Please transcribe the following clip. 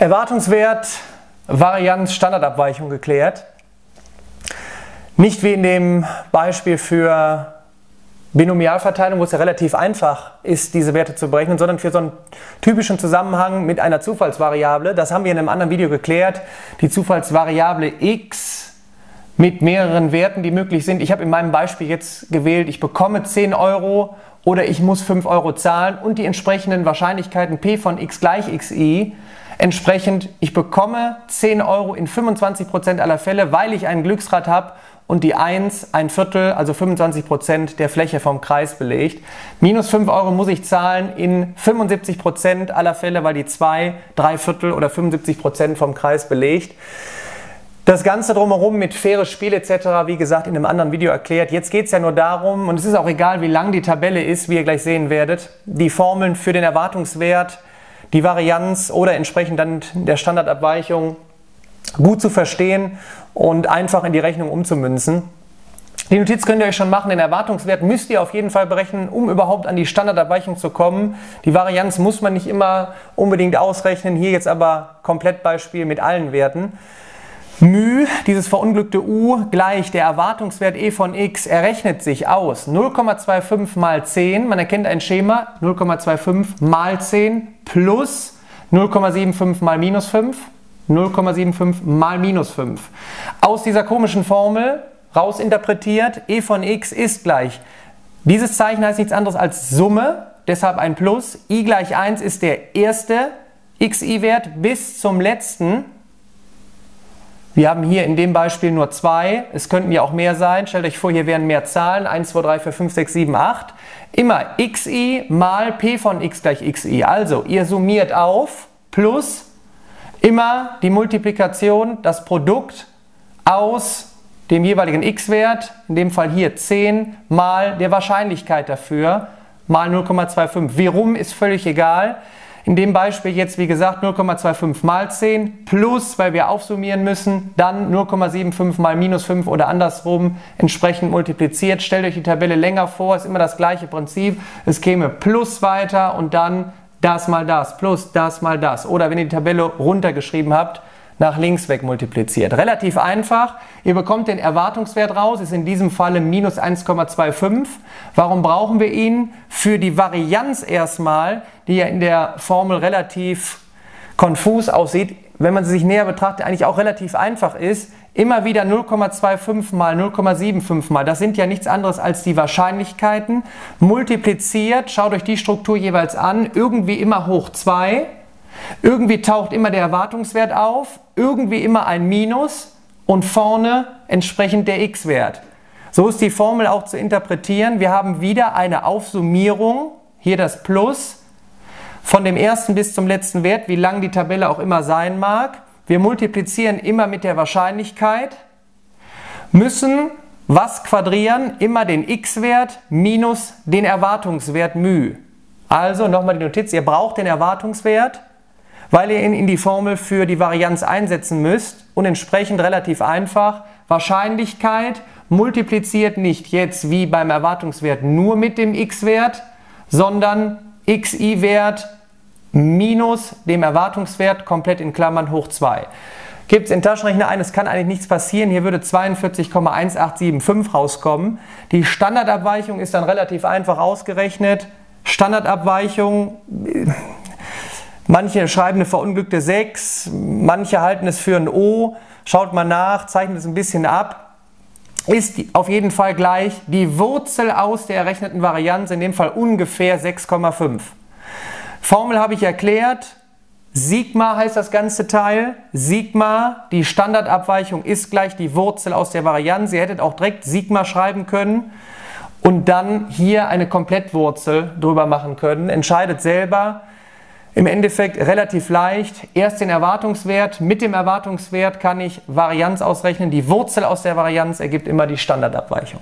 Erwartungswert, Varianz, Standardabweichung geklärt. Nicht wie in dem Beispiel für Binomialverteilung, wo es ja relativ einfach ist, diese Werte zu berechnen, sondern für so einen typischen Zusammenhang mit einer Zufallsvariable. Das haben wir in einem anderen Video geklärt. Die Zufallsvariable x mit mehreren Werten, die möglich sind. Ich habe in meinem Beispiel jetzt gewählt, ich bekomme 10 Euro oder ich muss 5 Euro zahlen und die entsprechenden Wahrscheinlichkeiten p von x gleich xi Entsprechend, ich bekomme 10 Euro in 25% aller Fälle, weil ich ein Glücksrad habe und die 1 ein Viertel, also 25% der Fläche vom Kreis belegt. Minus 5 Euro muss ich zahlen in 75% aller Fälle, weil die 2 drei Viertel oder 75% vom Kreis belegt. Das Ganze drumherum mit faires Spiel etc., wie gesagt, in einem anderen Video erklärt. Jetzt geht es ja nur darum, und es ist auch egal, wie lang die Tabelle ist, wie ihr gleich sehen werdet, die Formeln für den Erwartungswert die Varianz oder entsprechend dann der Standardabweichung gut zu verstehen und einfach in die Rechnung umzumünzen. Die Notiz könnt ihr euch schon machen, den Erwartungswert müsst ihr auf jeden Fall berechnen, um überhaupt an die Standardabweichung zu kommen. Die Varianz muss man nicht immer unbedingt ausrechnen, hier jetzt aber Komplettbeispiel mit allen Werten. Μ, dieses verunglückte u, gleich der Erwartungswert e von x, errechnet sich aus 0,25 mal 10, man erkennt ein Schema, 0,25 mal 10 plus 0,75 mal minus 5, 0,75 mal minus 5. Aus dieser komischen Formel rausinterpretiert, e von x ist gleich. Dieses Zeichen heißt nichts anderes als Summe, deshalb ein Plus. i gleich 1 ist der erste xi-Wert bis zum letzten wir haben hier in dem Beispiel nur zwei. Es könnten ja auch mehr sein. Stellt euch vor, hier wären mehr Zahlen. 1, 2, 3, 4, 5, 6, 7, 8. Immer xi mal p von x gleich xi. Also ihr summiert auf plus immer die Multiplikation, das Produkt aus dem jeweiligen x-Wert, in dem Fall hier 10, mal der Wahrscheinlichkeit dafür, mal 0,25. Wie rum ist völlig egal. In dem Beispiel jetzt, wie gesagt, 0,25 mal 10 plus, weil wir aufsummieren müssen, dann 0,75 mal minus 5 oder andersrum entsprechend multipliziert. Stellt euch die Tabelle länger vor, ist immer das gleiche Prinzip. Es käme plus weiter und dann das mal das, plus das mal das. Oder wenn ihr die Tabelle runtergeschrieben habt, nach links weg multipliziert. Relativ einfach. Ihr bekommt den Erwartungswert raus, ist in diesem Falle minus 1,25. Warum brauchen wir ihn? Für die Varianz erstmal, die ja in der Formel relativ konfus aussieht, wenn man sie sich näher betrachtet, eigentlich auch relativ einfach ist, immer wieder 0,25 mal 0,75 mal. Das sind ja nichts anderes als die Wahrscheinlichkeiten. Multipliziert, schaut euch die Struktur jeweils an, irgendwie immer hoch 2 irgendwie taucht immer der Erwartungswert auf, irgendwie immer ein Minus und vorne entsprechend der x-Wert. So ist die Formel auch zu interpretieren. Wir haben wieder eine Aufsummierung, hier das Plus, von dem ersten bis zum letzten Wert, wie lang die Tabelle auch immer sein mag. Wir multiplizieren immer mit der Wahrscheinlichkeit, müssen was quadrieren? Immer den x-Wert minus den Erwartungswert μ. Also nochmal die Notiz, ihr braucht den Erwartungswert weil ihr ihn in die Formel für die Varianz einsetzen müsst und entsprechend relativ einfach Wahrscheinlichkeit multipliziert nicht jetzt wie beim Erwartungswert nur mit dem x-Wert, sondern xi-Wert minus dem Erwartungswert komplett in Klammern hoch 2. Gibt es in Taschenrechner ein, es kann eigentlich nichts passieren. Hier würde 42,1875 rauskommen. Die Standardabweichung ist dann relativ einfach ausgerechnet. Standardabweichung Manche schreiben eine verunglückte 6, manche halten es für ein O. Schaut mal nach, zeichnet es ein bisschen ab. Ist auf jeden Fall gleich die Wurzel aus der errechneten Varianz, in dem Fall ungefähr 6,5. Formel habe ich erklärt. Sigma heißt das ganze Teil. Sigma, die Standardabweichung ist gleich die Wurzel aus der Varianz. Ihr hättet auch direkt Sigma schreiben können und dann hier eine Komplettwurzel drüber machen können. Entscheidet selber. Im Endeffekt relativ leicht. Erst den Erwartungswert. Mit dem Erwartungswert kann ich Varianz ausrechnen. Die Wurzel aus der Varianz ergibt immer die Standardabweichung.